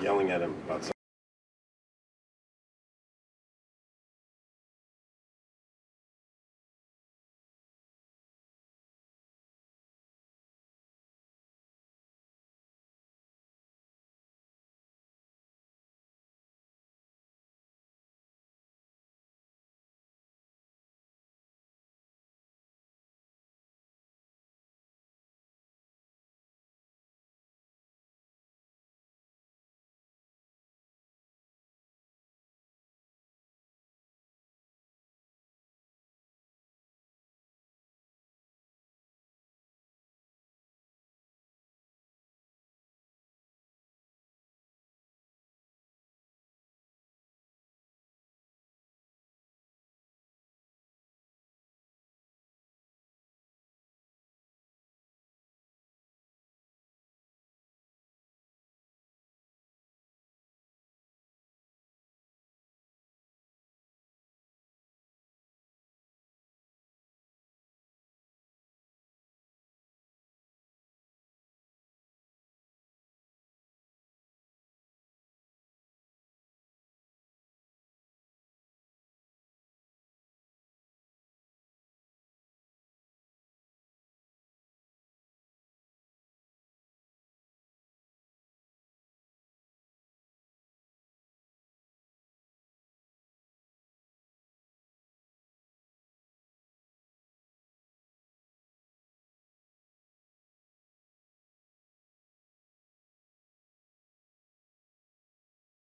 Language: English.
yelling at him about something.